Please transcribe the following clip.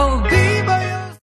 Oh,